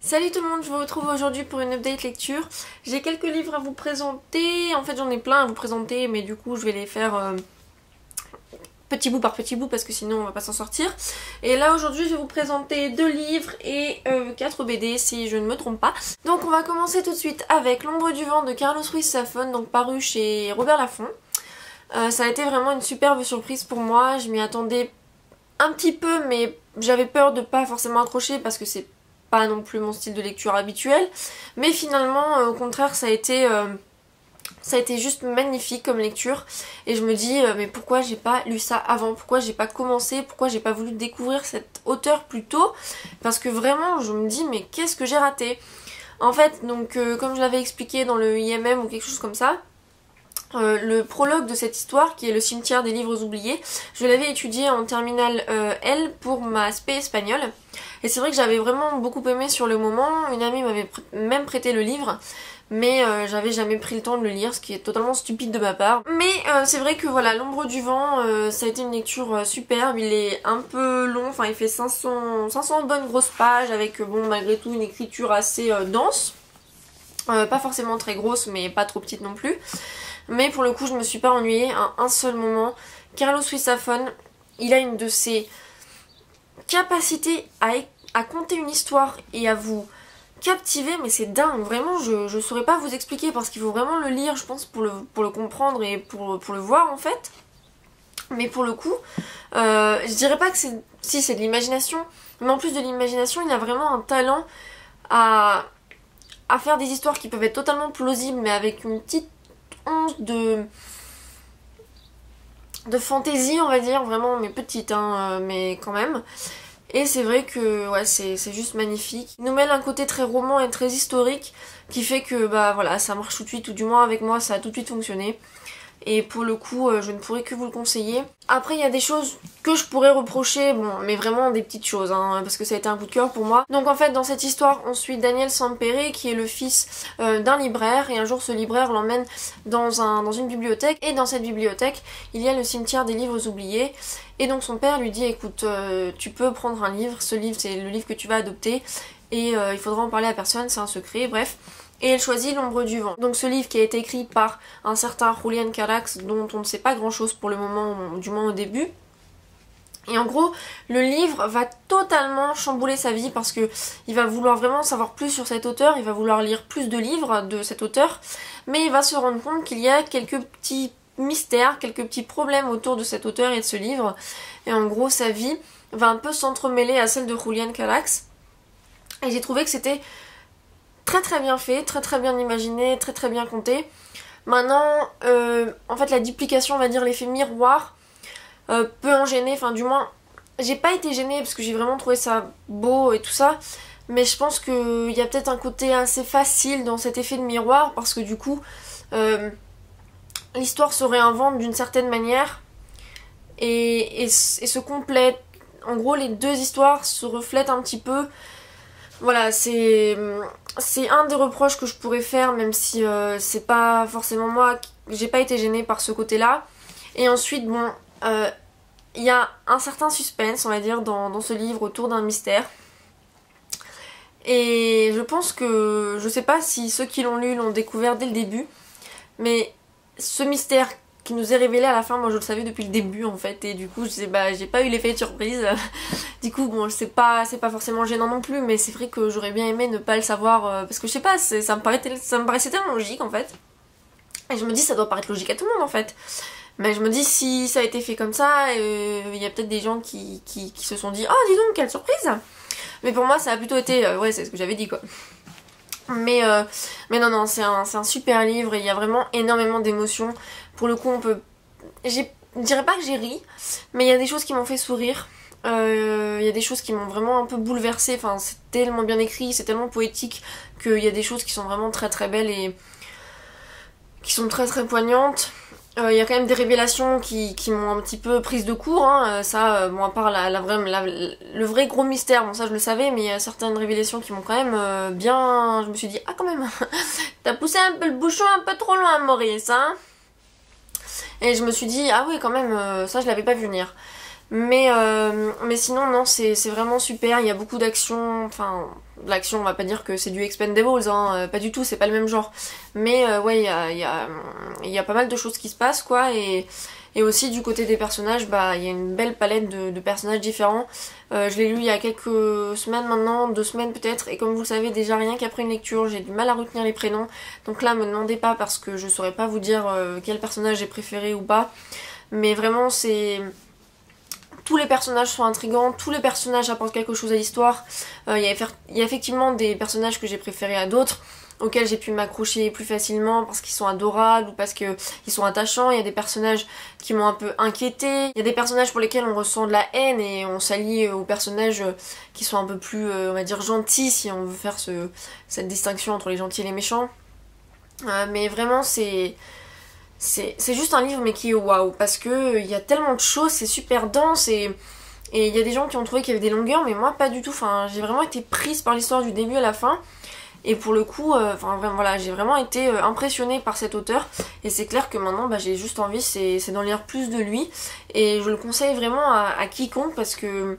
Salut tout le monde, je vous retrouve aujourd'hui pour une update lecture. J'ai quelques livres à vous présenter, en fait j'en ai plein à vous présenter mais du coup je vais les faire euh, petit bout par petit bout parce que sinon on va pas s'en sortir. Et là aujourd'hui je vais vous présenter deux livres et euh, quatre BD si je ne me trompe pas. Donc on va commencer tout de suite avec L'ombre du vent de Carlos Ruiz Zafón, donc paru chez Robert Laffont. Euh, ça a été vraiment une superbe surprise pour moi, je m'y attendais un petit peu mais j'avais peur de pas forcément accrocher parce que c'est pas non plus mon style de lecture habituel. Mais finalement, euh, au contraire, ça a été... Euh, ça a été juste magnifique comme lecture. Et je me dis euh, mais pourquoi j'ai pas lu ça avant? Pourquoi j'ai pas commencé? Pourquoi j'ai pas voulu découvrir cette auteur plus tôt? Parce que vraiment je me dis mais qu'est-ce que j'ai raté? En fait donc comme je l'avais expliqué dans le IMM ou quelque chose comme ça le prologue de cette histoire qui est le cimetière des livres oubliés, je l'avais étudié en terminale L pour ma spé espagnole et c'est vrai que j'avais vraiment beaucoup aimé sur le moment. Une amie m'avait même prêté le livre. Mais euh, j'avais jamais pris le temps de le lire, ce qui est totalement stupide de ma part. Mais euh, c'est vrai que voilà, L'ombre du vent, euh, ça a été une lecture superbe. Il est un peu long, enfin il fait 500, 500 bonnes grosses pages avec, bon, malgré tout, une écriture assez dense. pas forcément très grosse, mais pas trop petite non plus. Mais pour le coup, je me suis pas ennuyée à un seul moment. Carlos Wissafon, il a une de ses capacité à, à compter une histoire et à vous captiver, mais c'est dingue, vraiment, je, je saurais pas vous expliquer parce qu'il faut vraiment le lire, je pense, pour le, pour le comprendre et pour, pour le voir en fait. Mais pour le coup, euh, je dirais pas que c'est. Si, c'est de l'imagination, mais en plus de l'imagination, il a vraiment un talent à, à faire des histoires qui peuvent être totalement plausibles, mais avec une petite de de fantaisie, on va dire, vraiment, mais petite, hein, euh, mais quand même. Et c'est vrai que ouais, c'est juste magnifique. Il nous mêle un côté très roman et très historique qui fait que bah voilà, ça marche tout de suite, ou du moins avec moi ça a tout de suite fonctionné et pour le coup euh, je ne pourrais que vous le conseiller. Après il y a des choses que je pourrais reprocher, bon mais vraiment des petites choses hein, parce que ça a été un coup de cœur pour moi. Donc en fait dans cette histoire on suit Daniel Sampere qui est le fils euh, d'un libraire et un jour ce libraire l'emmène dans, un, dans une bibliothèque. Et dans cette bibliothèque il y a le cimetière des livres oubliés. Et donc son père lui dit écoute euh, tu peux prendre un livre, ce livre c'est le livre que tu vas adopter. Et il faudra en parler à personne, c'est un secret, bref et elle choisit L'ombre du vent. Donc ce livre qui a été écrit par un certain Julian Carax dont on ne sait pas grand chose pour le moment, du moins au début. Et en gros, le livre va totalement chambouler sa vie parce que il va vouloir vraiment savoir plus sur cet auteur, il va vouloir lire plus de livres de cet auteur, mais il va se rendre compte qu'il y a quelques petits mystères, quelques petits problèmes autour de cet auteur et de ce livre. Et en gros, sa vie va un peu s'entremêler à celle de Julian Carax. Et j'ai trouvé que c'était très très bien fait, très très bien imaginé, très très bien compté. Maintenant, euh, en fait, la duplication, on va dire l'effet miroir, euh, peut en gêner. Enfin, du moins, j'ai pas été gênée parce que j'ai vraiment trouvé ça beau et tout ça. Mais je pense qu'il y a peut-être un côté assez facile dans cet effet de miroir parce que du coup, euh, l'histoire se réinvente d'une certaine manière et, et se complète. En gros, les deux histoires se reflètent un petit peu. Voilà, c'est un des reproches que je pourrais faire, même si euh, c'est pas forcément moi, j'ai pas été gênée par ce côté-là. Et ensuite, bon, euh, il y a un certain suspense, on va dire, dans, ce livre autour d'un mystère. Et je pense que, je sais pas si ceux qui l'ont lu l'ont découvert dès le début, mais ce mystère qui nous est révélé à la fin, moi je le savais depuis le début en fait, et du coup bah, j'ai pas eu l'effet de surprise. du coup bon c'est pas c'est pas forcément gênant non plus, mais c'est vrai que j'aurais bien aimé ne pas le savoir euh, parce que je sais pas, ça me, ça me paraissait tellement logique en fait. Et je me dis ça doit paraître logique à tout le monde en fait. Mais je me dis si ça a été fait comme ça, euh, il y a peut-être des gens qui, qui, se sont dit oh dis donc quelle surprise Mais pour moi ça a plutôt été euh, ouais c'est ce que j'avais dit quoi. Mais, mais non, non, c'est un, un, super livre et il y a vraiment énormément d'émotions. Pour le coup, on peut. Je dirais pas que j'ai ri, mais il y a des choses qui m'ont fait sourire. Euh, il y a des choses qui m'ont vraiment un peu bouleversée. Enfin, c'est tellement bien écrit, c'est tellement poétique qu'il y a des choses qui sont vraiment très très belles et qui sont très très poignantes. Euh, il y a quand même des révélations qui, m'ont un petit peu prise de court. Hein. Euh, ça, bon, à part la, la, le vrai gros mystère, bon, ça je le savais, mais il y a certaines révélations qui m'ont quand même bien. Je me suis dit, ah, quand même, t'as poussé un peu le bouchon un peu trop loin, Maurice, hein. Et je me suis dit, ah oui, quand même, euh, ça je l'avais pas vu venir. Mais, euh, mais sinon, non, c'est vraiment super. Il y a beaucoup d'action. Enfin, l'action, on va pas dire que c'est du Expendables, hein, euh, pas du tout, c'est pas le même genre. Mais euh, ouais, il y a, y, a, y a, pas mal de choses qui se passent, quoi. Et, et aussi, du côté des personnages, bah, il y a une belle palette de, de personnages différents. je l'ai lu il y a quelques semaines maintenant, deux semaines peut-être. Et comme vous le savez, déjà rien qu'après une lecture, j'ai du mal à retenir les prénoms. Donc là, me demandez pas parce que je saurais pas vous dire quel personnage j'ai préféré ou pas. Mais vraiment, c'est tous les personnages sont intrigants, tous les personnages apportent quelque chose à l'histoire. Euh, il y, a effectivement des personnages que j'ai préférés à d'autres, auxquels j'ai pu m'accrocher plus facilement parce qu'ils sont adorables ou parce qu'ils sont attachants. Il y a des personnages qui m'ont un peu inquiété. Il y a des personnages pour lesquels on ressent de la haine et on s'allie aux personnages qui sont un peu plus, euh, on va dire, gentils si on veut faire cette distinction entre les gentils et les méchants. Euh, mais vraiment, c'est c'est juste un livre mais qui est waouh parce que il y a tellement de choses, c'est super dense et et il y a des gens qui ont trouvé qu'il y avait des longueurs mais moi pas du tout. Enfin, j'ai vraiment été prise par l'histoire du début à la fin. Et pour le coup, euh, enfin voilà, j'ai vraiment été euh, impressionnée par cet auteur. Et c'est clair que maintenant, bah, j'ai juste envie, c'est d'en lire plus de lui. Et je le conseille vraiment à, quiconque parce que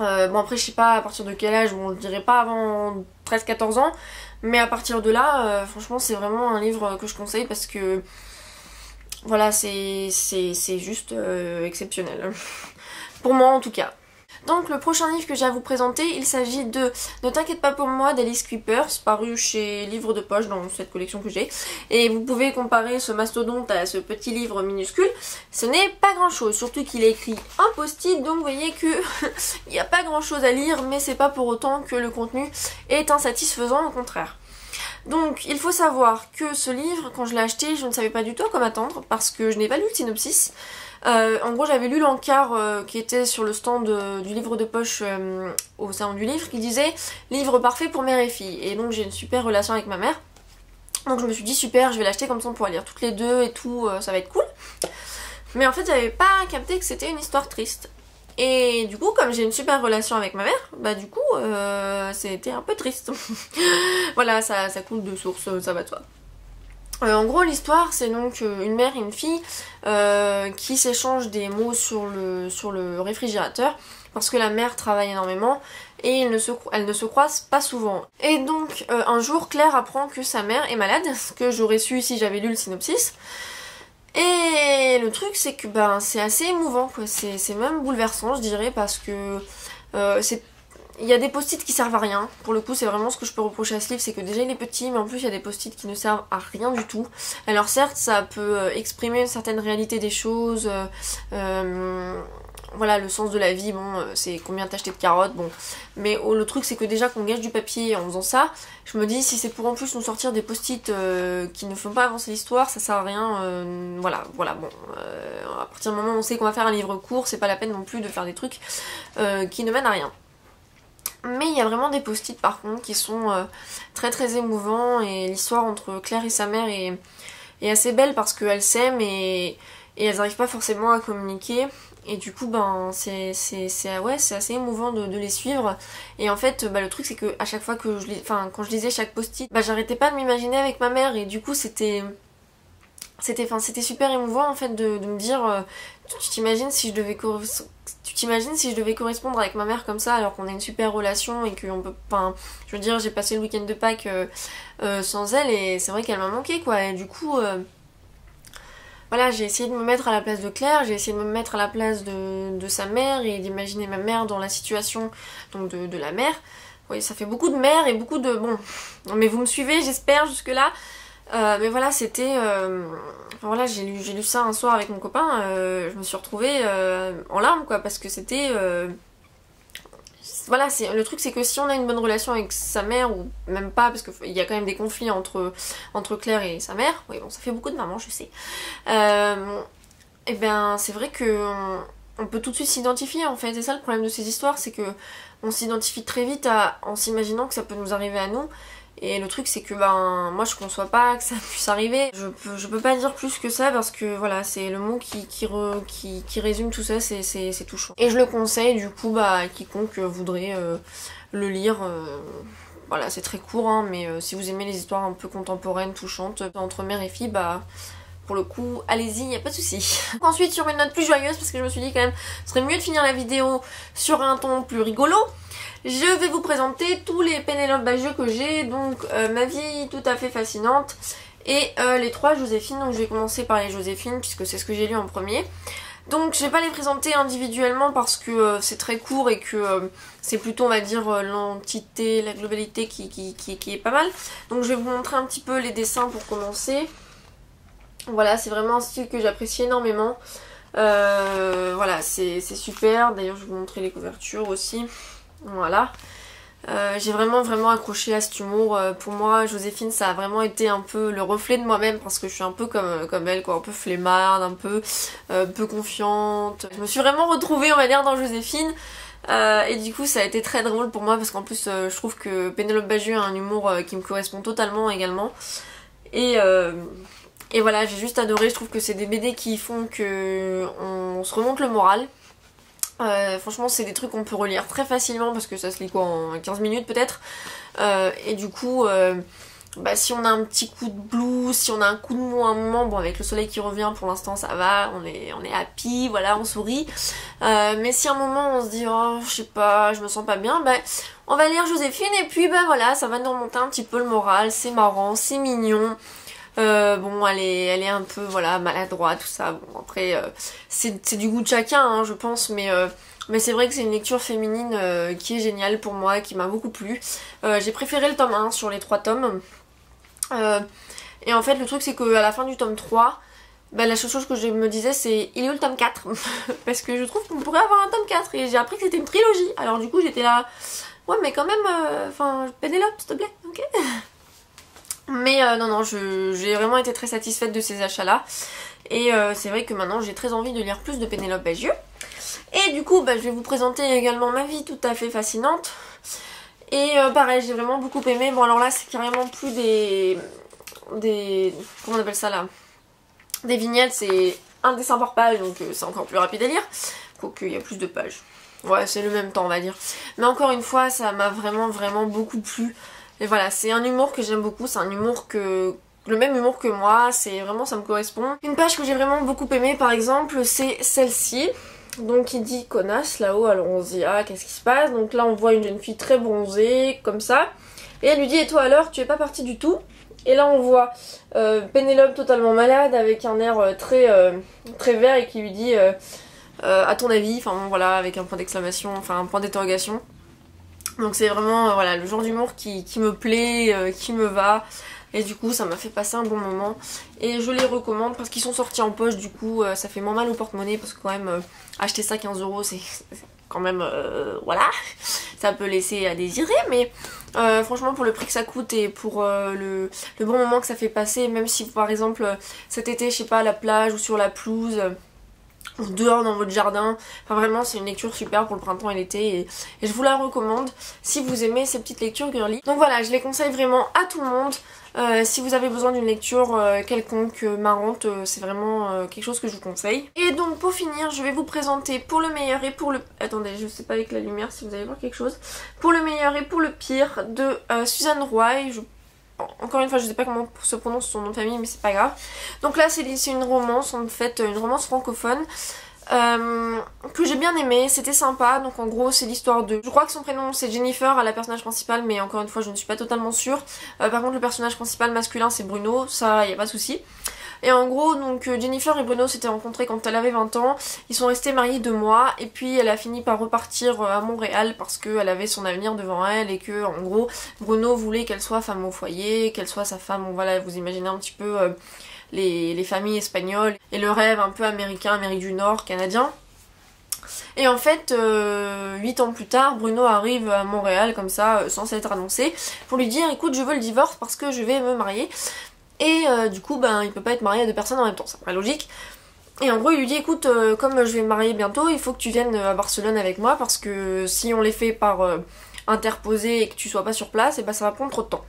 euh, bon après je sais pas à partir de quel âge, bon je dirais pas avant 13-14 ans, mais à partir de là, franchement c'est vraiment un livre que je conseille parce que voilà, c'est juste euh, exceptionnel. pour moi en tout cas. Donc le prochain livre que j'ai à vous présenter, il s'agit de Ne t'inquiète pas pour moi d'Alice Creepers, paru chez Livre de Poche dans cette collection que j'ai. Et vous pouvez comparer ce mastodonte à ce petit livre minuscule. Ce n'est pas grand chose, surtout qu'il est écrit en post-it, donc vous voyez que il n'y a pas grand chose à lire, mais c'est pas pour autant que le contenu est insatisfaisant, au contraire. Donc il faut savoir que ce livre, quand je l'ai acheté, je ne savais pas du tout comment attendre parce que je n'ai pas lu le synopsis. Euh, en gros, j'avais lu l'encart euh, qui était sur le stand euh, du livre de poche au salon du livre qui disait livre parfait pour mère et fille. Et donc j'ai une super relation avec ma mère. Donc je me suis dit super, je vais l'acheter comme ça on pourra lire toutes les deux et tout, ça va être cool. Mais en fait, j'avais pas capté que c'était une histoire triste. Et du coup, comme j'ai une super relation avec ma mère, bah du coup, euh, c'était un peu triste. voilà, ça, ça coule de source, ça va de soi. Euh, en gros, l'histoire, c'est donc euh, une mère et une fille qui s'échangent des mots sur le, sur le réfrigérateur parce que la mère travaille énormément et elle ne, se, elle ne se croise pas souvent. Et donc, un jour, Claire apprend que sa mère est malade, ce que j'aurais su si j'avais lu le synopsis. Et le truc c'est que ben c'est assez émouvant quoi, c'est même bouleversant je dirais parce que euh, il y a des post-it qui servent à rien. Pour le coup, c'est vraiment ce que je peux reprocher à ce livre, c'est que déjà il est petit, mais en plus il y a des post-it qui ne servent à rien du tout. Alors certes, ça peut euh, exprimer une certaine réalité des choses, euh, voilà, le sens de la vie, bon, euh, c'est combien t'as acheté de carottes, bon. Mais oh, le truc, c'est que déjà qu'on gâche du papier en faisant ça, je me dis, si c'est pour en plus nous sortir des post-it euh, qui ne font pas avancer l'histoire, ça sert à rien. Euh, voilà, voilà, bon. à partir du moment où on sait qu'on va faire un livre court, c'est pas la peine non plus de faire des trucs qui ne mènent à rien. Mais il y a vraiment des post-it par contre qui sont très très émouvants et l'histoire entre Claire et sa mère est, assez belle parce qu'elles s'aiment et elles n'arrivent pas forcément à communiquer. Et du coup, ben, c'est ouais, assez émouvant de, les suivre. Et en fait, bah, le truc, c'est que à chaque fois que je enfin, quand je lisais chaque post-it, bah, j'arrêtais pas de m'imaginer avec ma mère. Et du coup, c'était c'était c'était super émouvant en fait de, me dire euh, tu t'imagines si je devais tu t'imagines si je devais correspondre avec ma mère comme ça alors qu'on a une super relation et qu'on peut enfin je veux dire j'ai passé le week-end de Pâques euh, euh, sans elle et c'est vrai qu'elle m'a manqué quoi et du coup voilà, j'ai essayé de me mettre à la place de Claire, j'ai essayé de me mettre à la place de, sa mère et d'imaginer ma mère dans la situation donc de, la mère. Oui, ça fait beaucoup de mère et beaucoup de... Bon, mais vous me suivez, j'espère, jusque-là. Euh, mais voilà, c'était... Euh, voilà, j'ai lu, lu ça un soir avec mon copain, euh, je me suis retrouvée en larmes, quoi, parce que c'était voilà, le truc c'est que si on a une bonne relation avec sa mère ou même pas parce qu'il y a quand même des conflits entre Claire et sa mère. Oui, bon, ça fait beaucoup de mamans, je sais. Euh, et ben c'est vrai que on, peut tout de suite s'identifier en fait. C'est ça le problème de ces histoires, c'est que on s'identifie très vite en s'imaginant que ça peut nous arriver à nous. Et le truc c'est que ben moi je conçois pas que ça puisse arriver. Je peux, je peux pas dire plus que ça parce que voilà c'est le mot qui, qui, qui, résume tout ça, c'est touchant. Et je le conseille du coup bah, à quiconque voudrait euh, le lire. Euh, voilà c'est très court hein, mais euh, si vous aimez les histoires un peu contemporaines, touchantes, entre mère et fille, bah pour le coup, allez-y, y a pas de souci. Ensuite, sur une note plus joyeuse, parce que je me suis dit quand même, ce serait mieux de finir la vidéo sur un ton plus rigolo. Je vais vous présenter tous les Pénélope Bagieux que j'ai, donc euh, ma vie tout à fait fascinante et euh, les trois Joséphine. Donc je vais commencer par les Joséphine puisque c'est ce que j'ai lu en premier. Donc je vais pas les présenter individuellement parce que euh, c'est très court et que c'est plutôt on va dire l'entité, la globalité qui, est pas mal. Donc je vais vous montrer un petit peu les dessins pour commencer. Voilà c'est vraiment un style que j'apprécie énormément. voilà c'est super. D'ailleurs je vais vous montrer les couvertures aussi. Voilà. Euh, j'ai vraiment vraiment accroché à cet humour. Euh, pour moi, Joséphine, ça a vraiment été un peu le reflet de moi-même parce que je suis un peu comme, elle, quoi, un peu flemmarde, un peu euh, peu confiante. Je me suis vraiment retrouvée, on va dire, dans Joséphine. et du coup, ça a été très drôle pour moi parce qu'en plus, je trouve que Pénélope Bagieux a un humour qui me correspond totalement également. Et, et voilà, j'ai juste adoré. Je trouve que c'est des BD qui font que on se remonte le moral. Euh, franchement c'est des trucs qu'on peut relire très facilement parce que ça se lit quoi en 15 minutes peut-être euh, et du coup euh, bah, si on a un petit coup de blues, si on a un coup de mou à un moment, bon avec le soleil qui revient pour l'instant ça va, on est, on est happy, voilà on sourit mais si à un moment on se dit oh je sais pas, je me sens pas bien, bah on va lire Joséphine et puis bah voilà ça va nous remonter un petit peu le moral, c'est marrant, c'est mignon euh, bon, elle est, un peu, voilà, maladroite, tout ça. Bon, après, euh, c'est du goût de chacun, hein, je pense, mais... Euh, mais c'est vrai que c'est une lecture féminine qui est géniale pour moi, qui m'a beaucoup plu. J'ai préféré le tome 1 sur les trois tomes. et en fait, le truc, c'est qu'à la fin du tome 3, bah, la chose que je me disais, c'est il est où le tome 4 Parce que je trouve qu'on pourrait avoir un tome 4. Et j'ai appris que c'était une trilogie. Alors du coup, j'étais là... Ouais, mais quand même, enfin, Pénélope, s'il te plaît, ok mais euh, non, non, j'ai vraiment été très satisfaite de ces achats-là. Et euh, c'est vrai que maintenant j'ai très envie de lire plus de Pénélope Bagieux. Et du coup, bah, je vais vous présenter également ma vie tout à fait fascinante. Et euh, pareil, j'ai vraiment beaucoup aimé. Bon, alors là, c'est carrément plus des... des... Comment on appelle ça là? Des vignettes, c'est un dessin par page, donc c'est encore plus rapide à lire. Quoique, il y a plus de pages. Ouais, c'est le même temps, on va dire. Mais encore une fois, ça m'a vraiment, vraiment beaucoup plu. Et voilà, c'est un humour que j'aime beaucoup, c'est un humour que le même humour que moi, c'est vraiment ça me correspond. Une page que j'ai vraiment beaucoup aimée par exemple, c'est celle-ci. Donc il dit connasse là-haut, alors on se dit ah qu'est-ce qui se passe? Donc là on voit une jeune fille très bronzée, comme ça. Et elle lui dit et toi alors tu es pas partie du tout? Et là on voit euh, Pénélope totalement malade avec un air euh, très, euh, très vert et qui lui dit à ton avis, enfin voilà avec un point d'exclamation, enfin un point d'interrogation. Donc c'est vraiment euh, voilà, le genre d'humour qui, me plaît, euh, qui me va. Et du coup ça m'a fait passer un bon moment. Et je les recommande parce qu'ils sont sortis en poche du coup euh, ça fait moins mal au porte-monnaie parce que quand même acheter ça 15 euros c'est quand même voilà ça peut laisser à désirer mais franchement pour le prix que ça coûte et pour le, le, bon moment que ça fait passer même si par exemple cet été je sais pas à la plage ou sur la pelouse dehors dans votre jardin. Enfin vraiment c'est une lecture super pour le printemps et l'été et, je vous la recommande si vous aimez ces petites lectures girly. Donc voilà je les conseille vraiment à tout le monde. Euh, si vous avez besoin d'une lecture euh, quelconque euh, marrante, c'est vraiment quelque chose que je vous conseille. Et donc pour finir, je vais vous présenter pour le meilleur et pour le... Attendez, je sais pas avec la lumière si vous allez voir quelque chose. Pour le meilleur et pour le pire de Suzanne Roy. Encore une fois je sais pas comment se prononce son nom de famille mais c'est pas grave. Donc là c'est une romance en fait, une romance francophone. Euh, que j'ai bien aimé, c'était sympa, donc en gros c'est l'histoire de... Je crois que son prénom c'est Jennifer, à la personnage principale, mais encore une fois je ne suis pas totalement sûre. Euh, par contre le personnage principal masculin c'est Bruno, ça y a pas de souci. Et en gros, donc euh, Jennifer et Bruno s'étaient rencontrés quand elle avait 20 ans. Ils sont restés mariés deux mois et puis elle a fini par repartir euh, à Montréal parce qu'elle avait son avenir devant elle et que en gros Bruno voulait qu'elle soit femme au foyer, qu'elle soit sa femme, voilà, vous imaginez un petit peu euh, les, familles espagnoles et le rêve un peu américain, Amérique du Nord, canadien. Et en fait, 8 ans plus tard, Bruno arrive à Montréal comme ça, sans s'être annoncé, pour lui dire écoute je veux le divorce parce que je vais me marier. Et euh, du coup, ben, il peut pas être marié à deux personnes en même temps, c'est pas logique. Et en gros, il lui dit écoute, euh, comme je vais me marier bientôt, il faut que tu viennes à Barcelone avec moi parce que si on les fait par euh, interposer et que tu sois pas sur place, et ben ça va prendre trop de temps.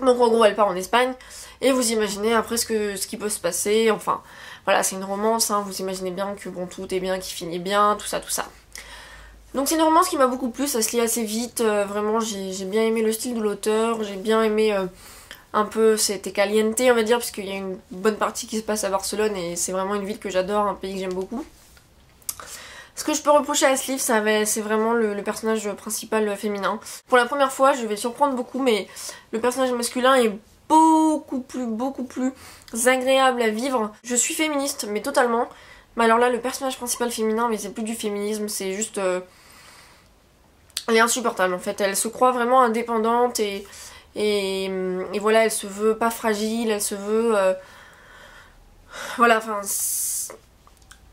Donc en gros, elle part en Espagne et vous imaginez après ce, que, ce qui peut se passer. Enfin, voilà, c'est une romance, hein, vous imaginez bien que bon, tout est bien, qui finit bien, tout ça, tout ça. Donc c'est une romance qui m'a beaucoup plu, ça se lit assez vite, vraiment j'ai bien aimé le style de l'auteur, j'ai bien aimé un peu c'était caliente on va dire parce qu'il y a une bonne partie qui se passe à Barcelone et c'est vraiment une ville que j'adore, un pays que j'aime beaucoup. Ce que je peux reprocher à ce c'est vraiment le, personnage principal féminin. Pour la première fois, je vais surprendre beaucoup, mais le personnage masculin est beaucoup plus, beaucoup plus agréable à vivre. Je suis féministe, mais totalement. Mais alors là, le personnage principal féminin, mais c'est plus du féminisme, c'est juste... Euh, elle est insupportable en fait. Elle se croit vraiment indépendante et, et, voilà, elle se veut pas fragile, elle se veut... Euh, voilà, enfin...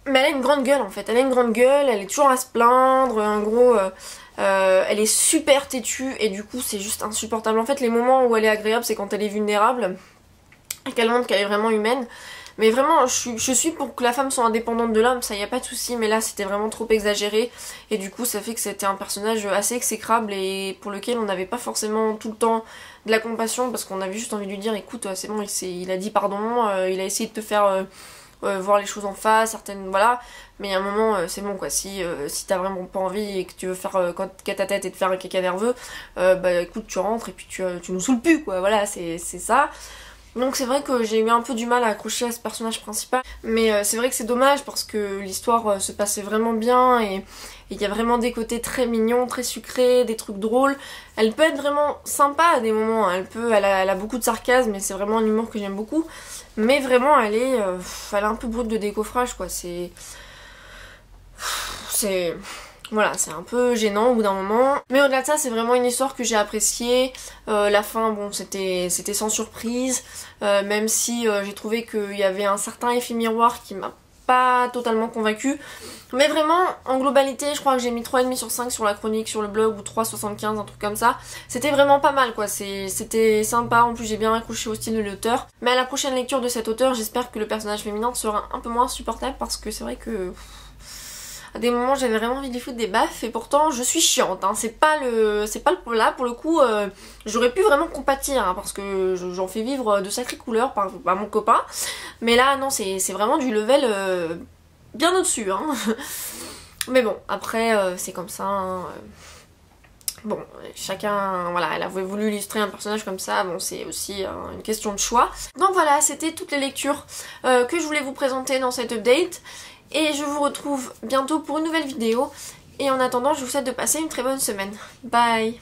Mais elle a une grande gueule en fait. Elle a une grande gueule, elle est toujours à se plaindre, en gros... Euh, euh, elle est super têtue et du coup c'est juste insupportable. En fait les moments où elle est agréable c'est quand elle est vulnérable et qu'elle montre qu'elle est vraiment humaine. Mais vraiment, je suis, pour que la femme soit indépendante de l'homme, ça y a pas de souci, mais là c'était vraiment trop exagéré. Et du coup, ça fait que c'était un personnage assez exécrable et pour lequel on n'avait pas forcément tout le temps de la compassion parce qu'on avait juste envie de lui dire écoute, c'est bon, il, il, a dit pardon, euh, il a essayé de te faire. Euh, euh, voir les choses en face, certaines voilà, mais à un moment c'est bon quoi, si, si t'as vraiment pas envie et que tu veux faire quand ta tête et te faire un caca nerveux, bah écoute tu rentres et puis tu, tu nous saoules plus quoi, voilà c'est ça. Donc c'est vrai que j'ai eu un peu du mal à accrocher à ce personnage principal, mais euh, c'est vrai que c'est dommage parce que l'histoire euh, se passait vraiment bien et il y a vraiment des côtés très mignons, très sucrés, des trucs drôles. Elle peut être vraiment sympa à des moments, hein. elle peut, elle a, beaucoup de sarcasme et c'est vraiment un humour que j'aime beaucoup, mais vraiment elle est, euh, elle est un peu brute de décoffrage quoi, c'est... C'est... Voilà, c'est un peu gênant au bout d'un moment. Mais au-delà de ça, c'est vraiment une histoire que j'ai appréciée. Euh, la fin, bon, c'était sans surprise. Euh, même si euh, j'ai trouvé qu'il y avait un certain effet miroir qui m'a pas totalement convaincu. Mais vraiment, en globalité, je crois que j'ai mis 3,5 sur 5 sur la chronique, sur le blog, ou 3,75, un truc comme ça. C'était vraiment pas mal, quoi. C'était sympa. En plus, j'ai bien accroché au style de l'auteur. Mais à la prochaine lecture de cet auteur, j'espère que le personnage féminin sera un peu moins supportable parce que c'est vrai que à des moments j'avais vraiment envie de lui foutre des baffes et pourtant je suis chiante hein. c'est pas le c'est pas le là pour le coup euh, j'aurais pu vraiment compatir hein, parce que j'en fais vivre de sacrées couleurs par, mon copain mais là non c'est vraiment du level euh, bien au dessus hein. mais bon après euh, c'est comme ça Bon, chacun, voilà, elle a voulu illustrer un personnage comme ça, bon, c'est aussi une question de choix. Donc voilà, c'était toutes les lectures que je voulais vous présenter dans cette update. Et je vous retrouve bientôt pour une nouvelle vidéo. Et en attendant, je vous souhaite de passer une très bonne semaine. Bye